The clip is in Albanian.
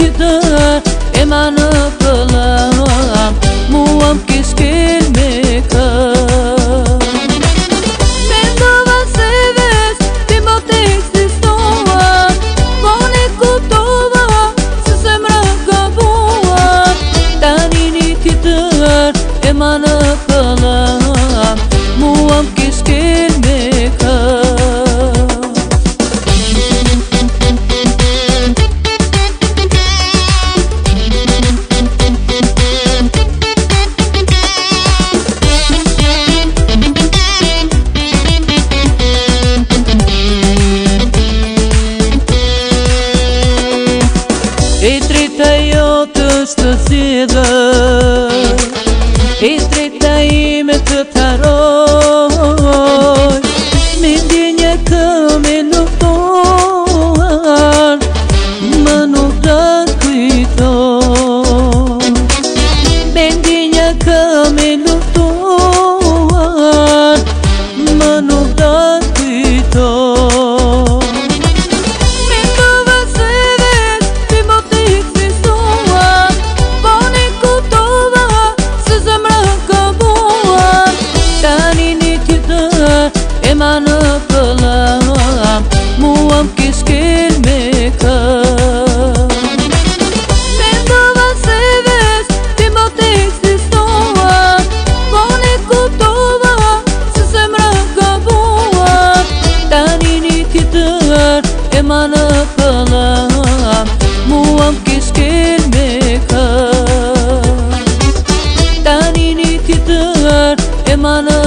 ki de plotës të zidhe I drejta ime të taroj Mi di një të me luftuar Më nuk të kujtoj Mi di një të me luftuar Yamanı